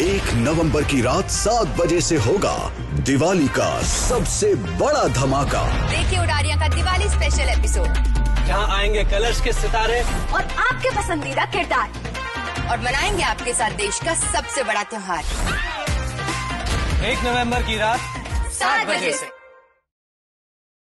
एक नवंबर की रात सात बजे से होगा दिवाली का सबसे बड़ा धमाका। देखिए उडारिया का दिवाली स्पेशल एपिसोड जहाँ आएँगे कलर्स के सितारे। और आपके पसंदीदा किरदार। और मनाएँगे आपके साथ देश का सबसे बड़ा त्योहार। एक नवंबर की रात सात बजे से।